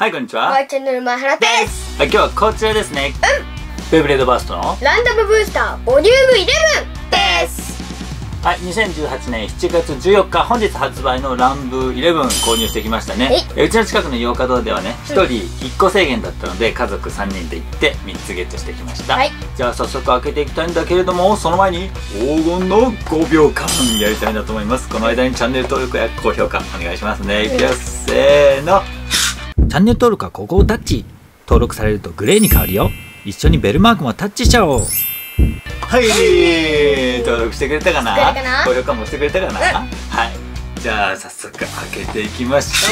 はいこんにちは。ワイチャンネル前原です。はい今日はこちらですね。ベイブレードバーストのランダムブースターボリューム11です。はい2018年7月14日本日発売のランブ11購入してきましたね。えうちの近くの洋華堂ではね1人1個制限だったので家族3人で行って3つゲットしてきました、はい。じゃあ早速開けていきたいんだけれどもその前に黄金の5秒間やりたいなと思います。この間にチャンネル登録や高評価お願いしますね。いきますせーのチャンネル登録はここをタッチ登録されるとグレーに変わるよ。一緒にベルマークもタッチしちゃおう。はい登録してくれたかな？高評価もしてくれたかな、うん。はい。じゃあ早速開けていきまし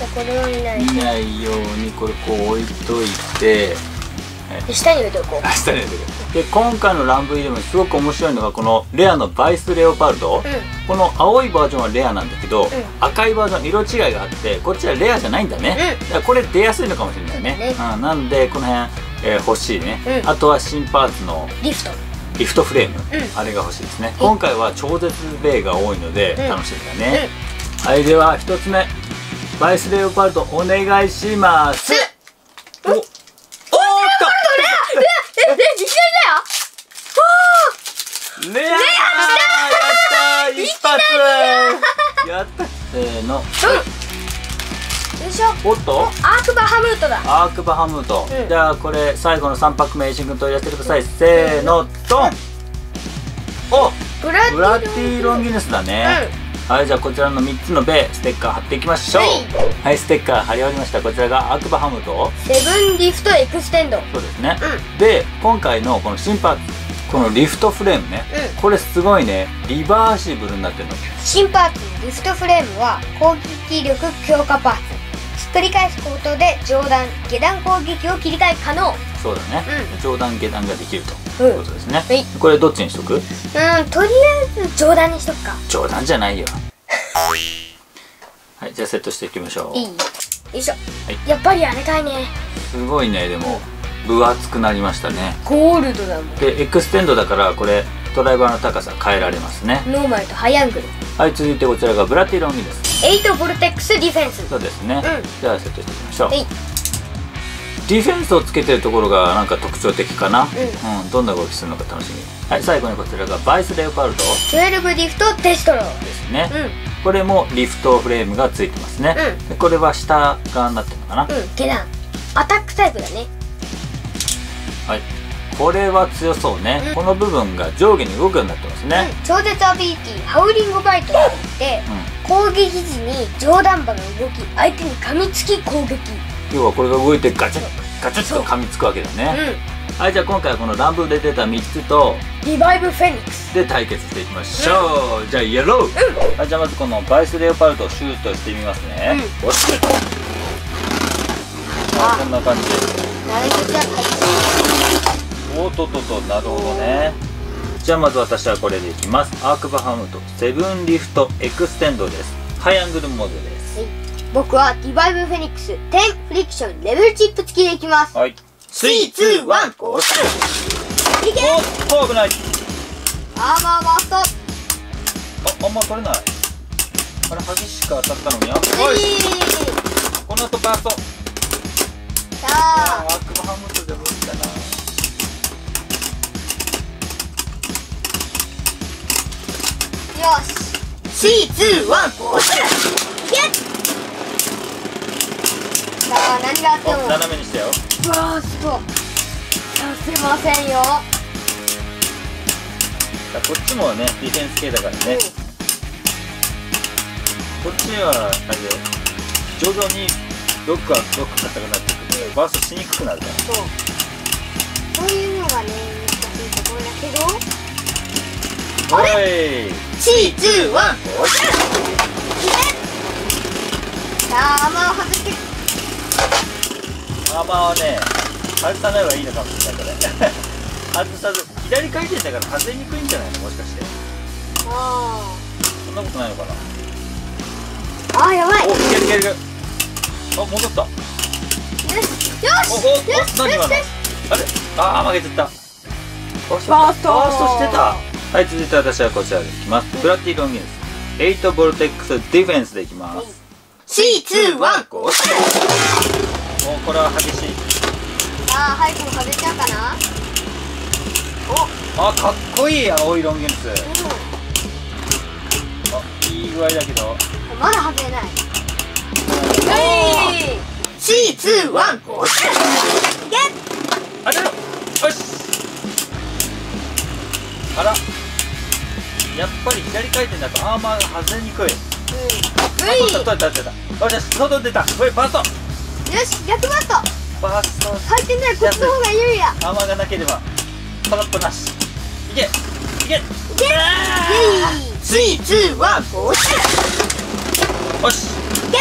ょこれを見なう見ないようにこれこう置いといてで下に置いておこう。明日ねで今回のランブイレブンすごく面白いのがこのレアのバイスレオパルド、うこの青いバージョンはレアなんだけど、ん。赤いバージョン色違いがあってこっちはレアじゃないんだね、うん。だからこれ出やすいのかもしれないね。そうん、なんでこの辺、えー欲しいね、うん。あとは新パーツのリフト。リフトフレーム、うん。あれが欲しいですね。今回は超絶米が多いのでうん。楽しみだね、はいでは一つ目。バイスレオパルドお願いしますせーの。よいしょ。おっと？アークバハムートだ。アークバハムート、うん。じゃあこれ最後の3パック目石井君取り出してください。せーのドン。おブラブラッディロンギヌスだね、はいじゃあこちらの3つのベステッカー貼っていきましょう。はい。はいステッカー貼り終わりました。こちらがアークバハムート。セブンリフトエクステンド。そうですね、うで今回のこの新パーツこのリフトフレームね、うん。これすごいね。リバーシブルになってるの。新パーツリフトフレームは攻撃力強化パーツ繰り返すことで上段下段攻撃を切り替え可能。そうだね、う上段下段ができると。うん。いうことですね、はい。これどっちにしとく？うんとりあえず上段にしとくか。冗談じゃないよ。はいじゃあセットしていきましょう。いい。よいしょ、い。やっぱりあれかいね。すごいねでも分厚くなりましたね。ゴールドだもん。でエクステンドだからこれドライバーの高さ変えられますね。ノーマルとハイアングル。はい続いてこちらがブラッディロンギヌスです。8ボルテックスディフェンス。そうですね、ん。じゃあセットしていきましょう。はい。ディフェンスをつけてるところがなんか特徴的かな、ううん。どんな動きするのか楽しみ。はい最後にこちらがヴァイスレオパルド12リフトデストロイですね、うん。これもリフトフレームがついてますね、うん。でこれは下側になってるのかな、うん。下段。アタックタイプだねはい。これは強そうね、うん。この部分が上下に動くようになってますね、うん。超絶アビリティハウリングバイトといって攻撃時に上段馬が動き相手に噛みつき攻撃。要はこれが動いてガチッガチッと噛みつくわけだね、う。はいじゃあ今回はこのランブで出た3つとんリバイブフェニックス。で対決していきましょう、じゃあイエロー、はい、じゃあまずこのバイスレオパルトをシュートしてみますね、うおっしこんな感じで。なるほどじゃあおっとっとっとなるほどね。じゃあまず私はこれでいきます。アークバハムートセブンリフトエクステンドです。ハイアングルモードです。はい。僕はリバイブフェニックス10フリクションレベルチップ付きでいきます。はい。321ゴーシュートいけ！お怖くない。アーマーバーストああんま取れない。あれ激しく当たったのにあははい。いこの後バースト。さあ。あーアークバハムトじゃ無理だなし。321ゴー。スいけさあ何があっても。斜めにしてよ。バーストさせませんよ。こっちもねディフェンス系だからね、こっちはあれよ。徐々にロックはロック硬くなってくる。バーストしにくくなるから。そう。そういうのがね難しいところだけどおい321おしさあ穴を外してアーマーはね外さない方がいいのかもしれ。ないこれ。外さず左回転だから外れ。にくいんじゃないのもしかしてあそんなことないのかなあーやばいおいけるいけるあ戻ったおしよしおおよしよし何今のよしあれ。あー負けちゃったバーストバーストバーストしてたはい続いて私はこちらでいきます。ブラッティロンギヌス8ボルテックスディフェンスでいきます。321ゴーもうこれは激しい。さあ早くも外れちゃうかな？おあかっこいい青いロンゲンスあいい具合だけど。うんまだ外れない。はい321ゴーゲッあれよし。あらやっぱり左回転だとアーマーが外れにくい。うん。取った取った取った。よし外出た。ほいバースト。よし逆バットバースト。回転ならこっちの方が有利だアーマーがなければトラップなし。いけ。いけ。ゲッ321ゴーよし。ゲッ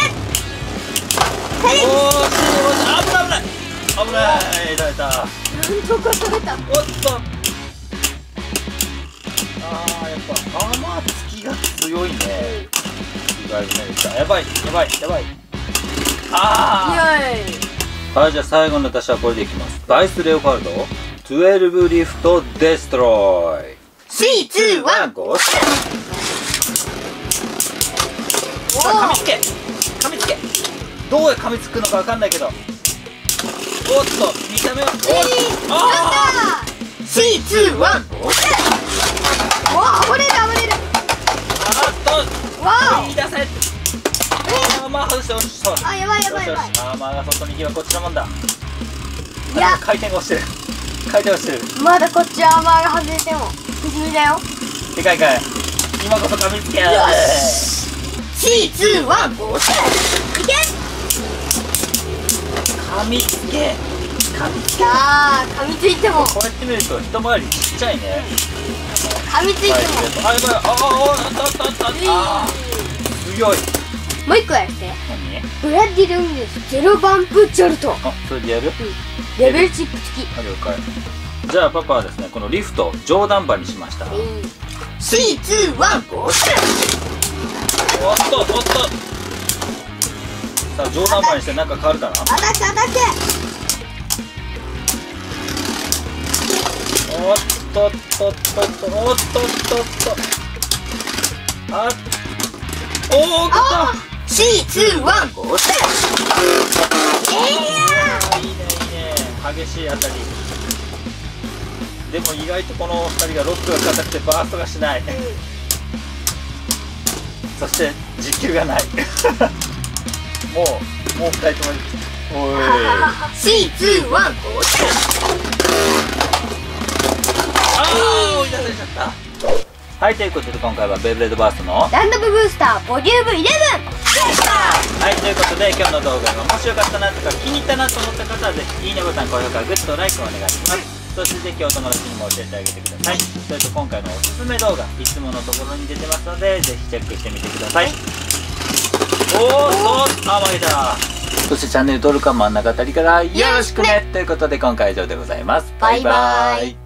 おーし危ない。危ない危ない。痛い。痛いなんとか取れた。おっとあーやっぱアーマー付きが強いね。意外にねやばいやばいやばい。あイエー。イーはいじゃあ最後の私はこれでいきます。バイスレオパルド12リフトデストロイ。321ゴーさあ噛みつけ。噛みつけ。どうや噛みつくのかわかんないけど。おっと見た目は。おっあ321ゴーわあ暴れる暴れるあっとわ言い出せ。アーマー外してあやばいやばい。やばい。アーマーが外に行けばこっちのもんだ。いや回転が押してる。回転押してる。まだこっちアーマーが外れても。不死身だよ。でかいかい今こそ噛みつけよし。321ゴーいけ噛みつけ。噛みつけ。さあ噛みついても。こうやって見ると一回りちっちゃいね。噛みついてもあやばいあああああったあったあった。あー強い。もう一個やって。何ブラッディルングスゼロバンプジョルト。あそれでやる？レベルチップ付き。あ了解。じゃあパパはですねこのリフト上段馬にしました。321ゴーおっとおっと。さあ上段馬にして何か変わるかな？アタックアタッおっとっとっとっとおっとっとっとあおおクあ321ゴーいいねいいね激しい当たりでも意外とこの2人がロックが硬くてバーストがしないそして実球がないもうもう2人ともおい321ゴーはいということで今回はベイブレードバーストのランダムブースターボリューム11でしたはいということで今日の動画が面白かったなとか気に入ったなと思った方はぜひいいねボタン高評価グッドライクお願いしますそしてぜひお友達にも教えてあげてください。それと今回のおすすめ動画いつものところに出てますのでぜひチェックしてみてください。おーっとあ負けた。そしてチャンネル登録は真ん中あたりからよろしくね。ということで今回は以上でございます。バイバイ